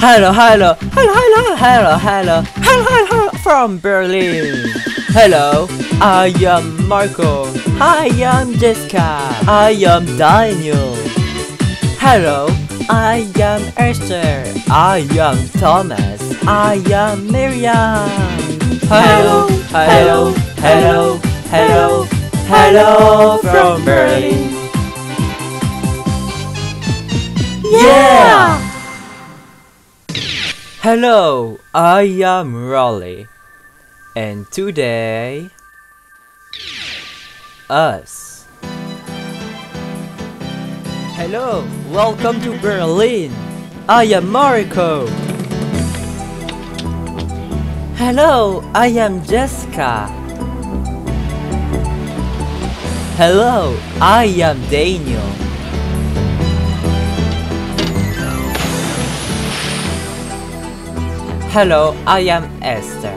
Hello, hello, hello, hello, hello, hello, hello, hello, from Berlin. Hello, I am Marco. I am Jessica. I am Daniel. Hello, I am Esther. I am Thomas. I am Miriam. Hello, hello, hello, hello, hello from Berlin. Yeah! Hello, I am Rolly, and today, us. Hello, welcome to Berlin. I am Marco. Hello, I am Jessica. Hello, I am Daniel. Hello, I am Esther.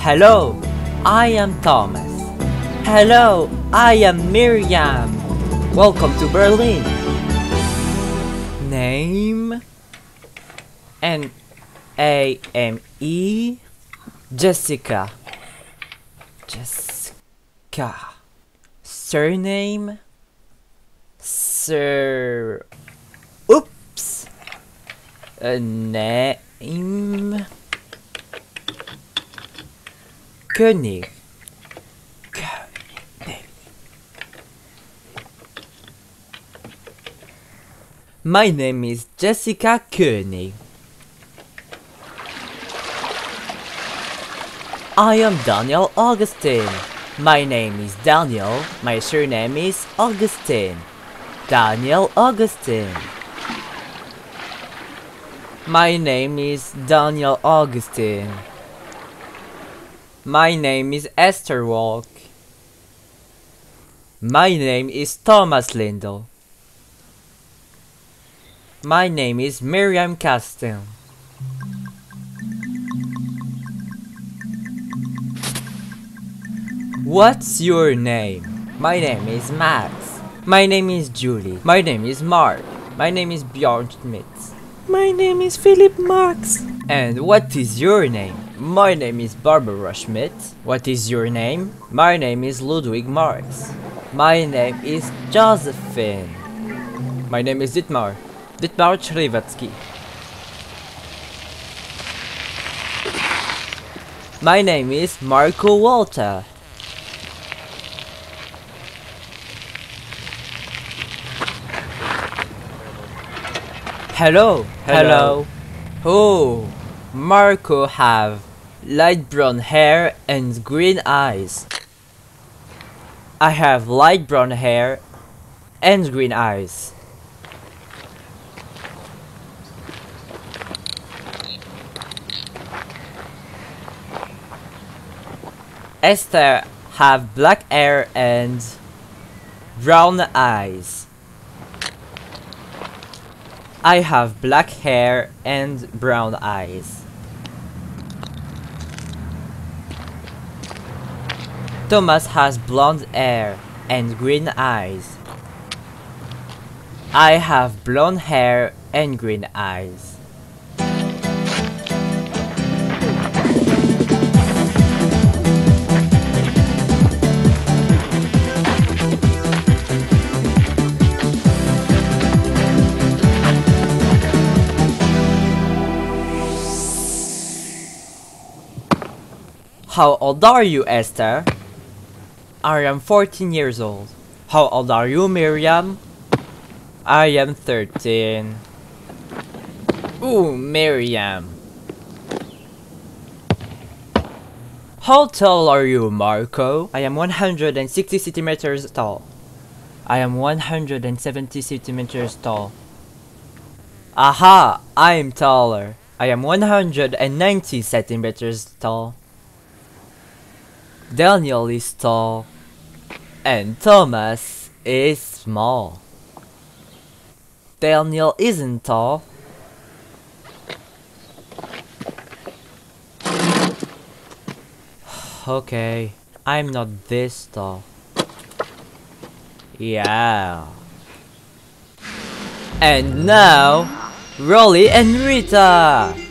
Hello, I am Thomas. Hello, I am Miriam. Welcome to Berlin. Name N A M E Jessica. Jessica. Surname? Sir. Oops. A name? König. My name is Jessica König. I am Daniel Augustine. My name is Daniel. My surname is Augustine. Daniel Augustine. My name is Daniel Augustine. My name is Esther Walk. My name is Thomas Lindell. My name is Miriam Castle. What's your name? My name is Max. My name is Julie. My name is Mark. My name is Bjorn Schmidt. My name is Philip Marx. And what is your name? My name is Barbara Schmidt. What is your name? My name is Ludwig Marx. My name is Josephine. My name is Dietmar. Dietmar Chrivatsky. My name is Marco Walter. Hello, hello. Oh, Marco have light brown hair and green eyes. I have light brown hair and green eyes. Esther have black hair and brown eyes. I have black hair and brown eyes. Thomas has blonde hair and green eyes. I have blonde hair and green eyes. How old are you, Esther? I am 14 years old. How old are you, Miriam? I am 13. Ooh, Miriam. How tall are you, Marco? I am 160 centimeters tall. I am 170 centimeters tall. Aha! I am taller. I am 190 centimeters tall. Daniel is tall. And Thomas is small. Daniel isn't tall. Okay, I'm not this tall. Yeah. And now, Rolly and Rita!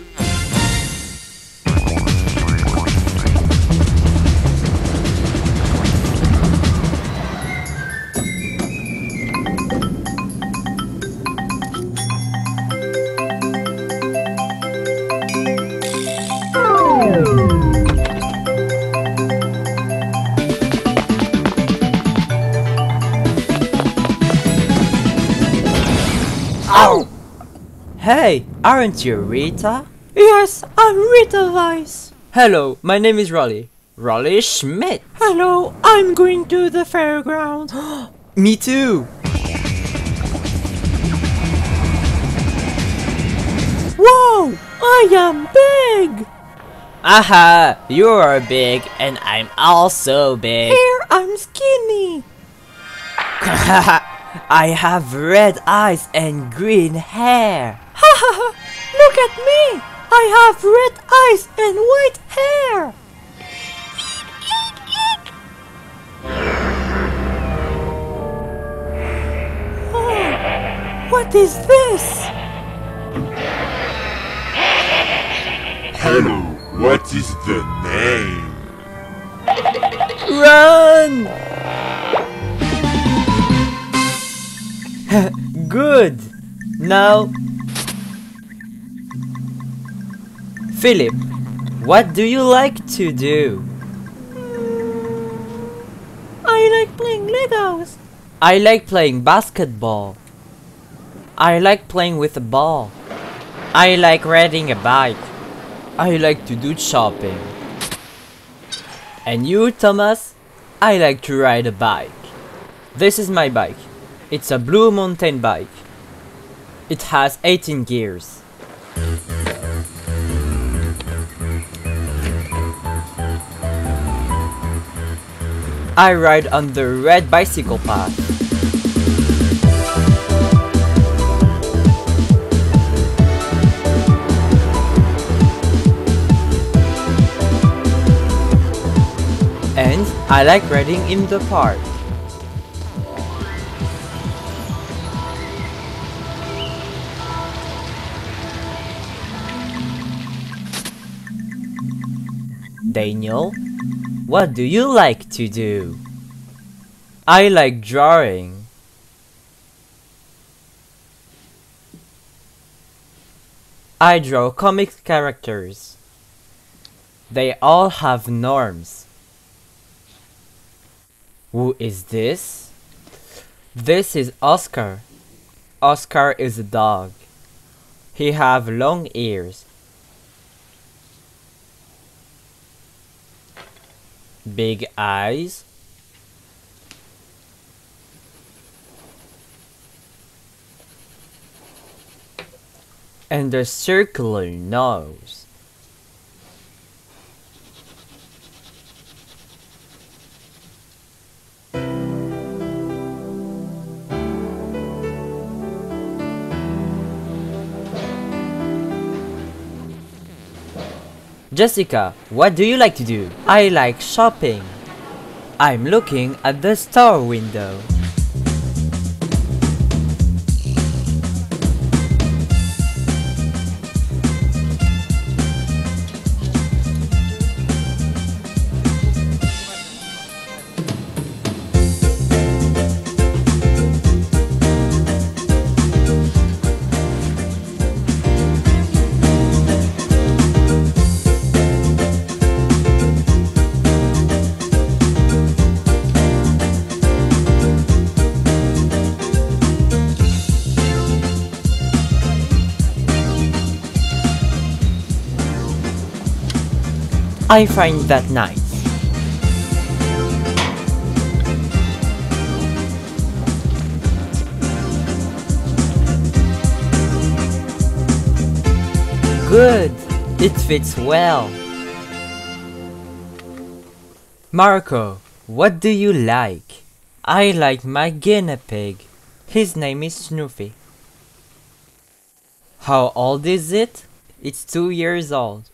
Hey, aren't you Rita? Yes, I'm Rita Weiss. Hello, my name is Rolly. Rolly Schmidt. Hello, I'm going to the fairground. Me too. Whoa, I am big. Aha, you are big and I'm also big. Here I'm skinny. I have red eyes and green hair. Look at me. I have red eyes and white hair. Oh, what is this? Hello, what is the name? Run! Good. Now, Philip, what do you like to do? I like playing Legos. I like playing basketball. I like playing with a ball. I like riding a bike. I like to do shopping. And you, Thomas? I like to ride a bike. This is my bike. It's a blue mountain bike. It has 18 gears. I ride on the red bicycle path. And I like riding in the park. Daniel, what do you like to do? I like drawing. I draw comic characters. They all have norms. Who is this? This is Oscar. Oscar is a dog. He have long ears. Big eyes. And a circular nose. Jessica, what do you like to do? I like shopping. I'm looking at the store window. I find that nice. Good, it fits well. Marco, what do you like? I like my guinea pig. His name is Snoopy. How old is it? It's two years old.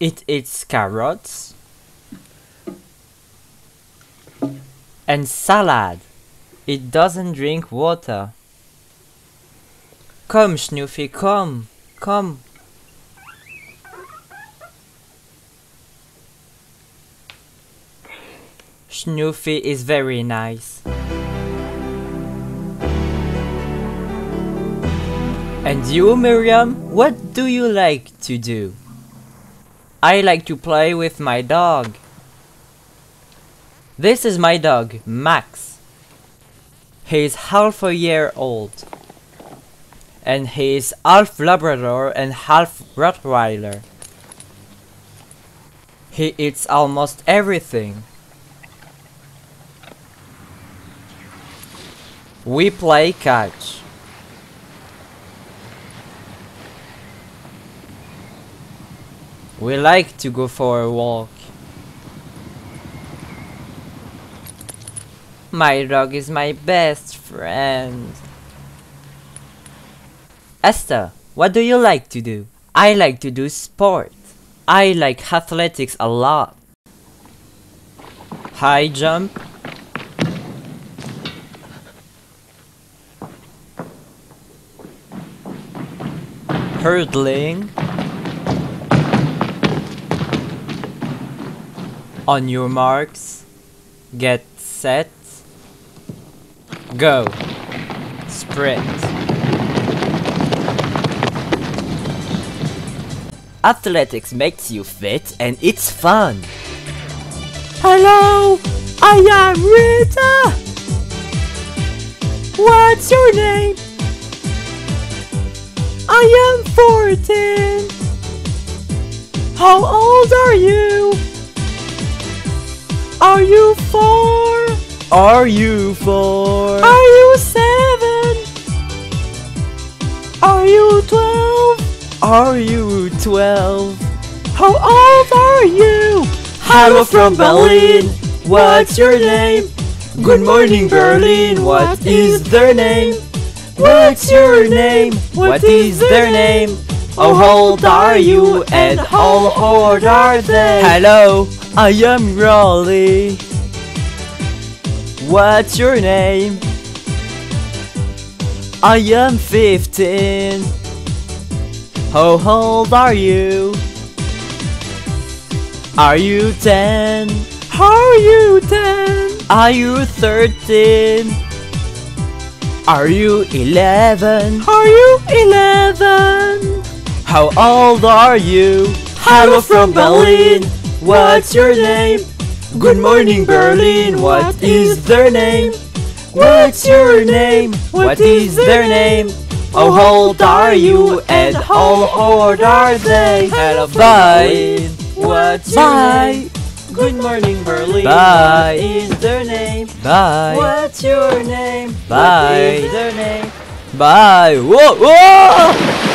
It eats carrots and salad. It doesn't drink water. Come, Snoopy, come, come. Snoopy is very nice. And you, Miriam, what do you like to do? I like to play with my dog. This is my dog, Max. He's half a year old. And he's half Labrador and half Rottweiler. He eats almost everything. We play catch. We like to go for a walk. My dog is my best friend. Esther, what do you like to do? I like to do sport. I like athletics a lot. High jump. Hurdling. On your marks, get set, go, sprint. Athletics makes you fit and it's fun. Hello, I am Rita. What's your name? I am 14. How old are you? Are you four? Are you four? Are you seven? Are you twelve? Are you 12? How old are you? Hello from Berlin. What's your name? Good morning, Berlin. What is their name? What's your name? What is their name? How old are you and how old are they? Hello, I am Rolly. What's your name? I am 15. How old are you? Are you 10? Are you ten? Are you 13? Are you 11? Are you eleven? How old are you? Hello from Berlin. What's your name? Good morning, Berlin. What is their name? What's your name? What is their name? How old are you and how old are they? Hello, bye. What's your Bye. name? Good morning, Berlin. Bye. What is their name? Bye. What's your name? Bye. What is their name? Bye. Whoa, whoa!